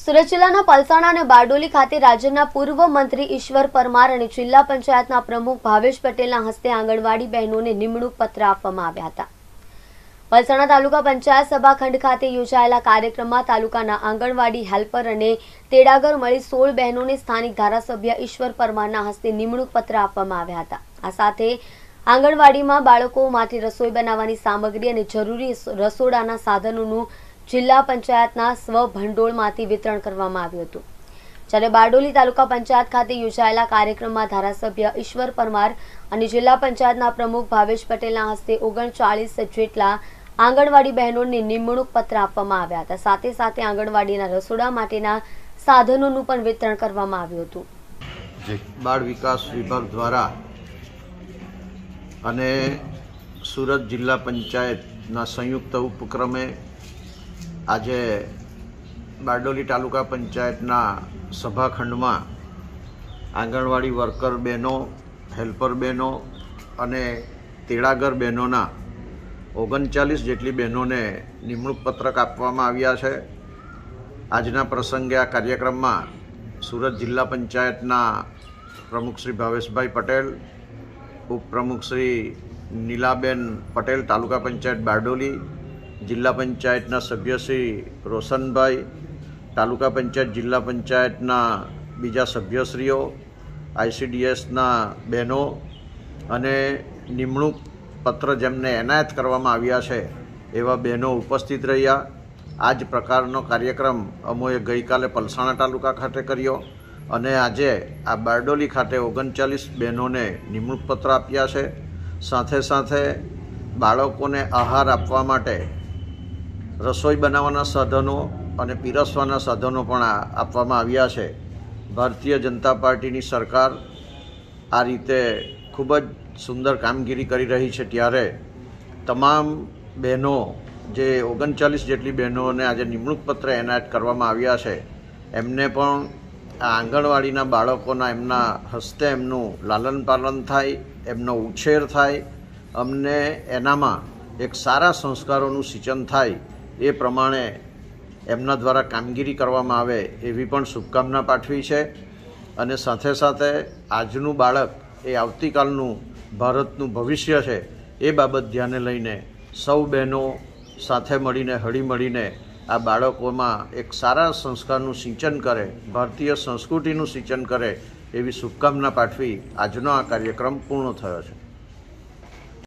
સુરત જિલ્લાના પલસાણા અને બારડોલી ખાતે રાજ્યના પૂર્વ મંત્રી ઈશ્વર પરમાર અને જિલ્લા પંચાયતના પ્રમુખ ભાવેશ પટેલના હસ્તે આંગણવાડી બહેનોને નિમણૂક પત્ર આપવામાં આવ્યા હતા. પલસાણા તાલુકા પંચાયત સભાખંડ ખાતે યોજાયેલા કાર્યક્રમમાં તાલુકાના આંગણવાડી હેલ્પર અને તેડાગર મળી સોળ બહેનોને સ્થાનિક ધારાસભ્ય ઈશ્વર પરમારના હસ્તે નિમણૂક પત્ર આપવામાં આવ્યા હતા. આ સાથે આંગણવાડીમાં બાળકો માટે રસોઈ બનાવવાની સામગ્રી અને જરૂરી રસોડાના સાધનોનું જિલ્લા પંચાયતના સ્વભંડોળમાંથી વિતરણ કરવામાં આવ્યું હતું. જ્યારે બારડોલી તાલુકા પંચાયત ખાતે યોજાયેલા કાર્યક્રમમાં ધારાસભ્ય ઈશ્વર પરમાર અને જિલ્લા પંચાયતના પ્રમુખ ભાવેશ પટેલના હસ્તે ઓગણચાળીસ જેટલા આંગણવાડી બહેનોને નિમણૂક પત્ર આપવામાં આવ્યા હતા. સાથે સાથે આંગણવાડીના રસોડા માટેના સાધનોનું પણ વિતરણ કરવામાં આવ્યું હતું. બાળ વિકાસ વિભાગ દ્વારા અને સુરત જિલ્લા પંચાયતના સંયુક્ત ઉપક્રમે આજે બારડોલી તાલુકા પંચાયતના સભાખંડમાં આંગણવાડી વર્કર બહેનો, હેલ્પર બહેનો અને તેડાગર બહેનોના ઓગણચાલીસ જેટલી બહેનોને નિમણૂક પત્રક આપવામાં આવ્યા છે. આજના પ્રસંગે આ કાર્યક્રમમાં સુરત જિલ્લા પંચાયતના પ્રમુખ શ્રી ભાવેશભાઈ પટેલ, ઉપપ્રમુખ શ્રી નીલાબેન પટેલ, તાલુકા પંચાયત બારડોલી જિલ્લા પંચાયતના સભ્ય શ્રી રોશનભાઈ, તાલુકા પંચાયત, જિલ્લા પંચાયતના બીજા સભ્યશ્રીઓ, આઈસીડીએસના બહેનો અને નિમણૂક પત્ર જેમને એનાયત કરવામાં આવ્યા છે એવા બહેનો ઉપસ્થિત રહ્યા. આ જ પ્રકારનો કાર્યક્રમ અમોએ ગઈકાલે પલસાણા તાલુકા ખાતે કર્યો અને આજે આ બારડોલી ખાતે ઓગણચાલીસ બહેનોને નિમણૂક પત્ર આપ્યા છે. સાથે સાથે બાળકોને આહાર આપવા માટે રસોઈ બનાવવાના સાધનો અને પીરસવાના સાધનો પણ આપવામાં આવ્યા છે. ભારતીય જનતા પાર્ટીની સરકાર આ રીતે ખૂબ જ સુંદર કામગીરી કરી રહી છે ત્યારે તમામ બહેનો, જે ઓગણચાલીસ જેટલી બહેનોને આજે નિમણૂક પત્ર એનાયત કરવામાં આવ્યા છે, એમને પણ આ આંગણવાડીના બાળકોના એમના હસ્તે એમનું લાલન પાલન થાય, એમનો ઉછેર થાય, અમને એનામાં એક સારા સંસ્કારોનું સિંચન થાય એ પ્રમાણે એમના દ્વારા કામગીરી કરવામાં આવે એવી પણ શુભકામના પાઠવી છે. અને સાથે સાથે આજનું બાળક એ આવતીકાલનું ભારતનું ભવિષ્ય છે એ બાબત ધ્યાને લઈને સૌ બહેનો સાથે મળીને હળી મળીને આ બાળકોમાં એક સારા સંસ્કારનું સિંચન કરે, ભારતીય સંસ્કૃતિનું સિંચન કરે એવી શુભકામના પાઠવી આજનો આ કાર્યક્રમ પૂર્ણ થયો છે.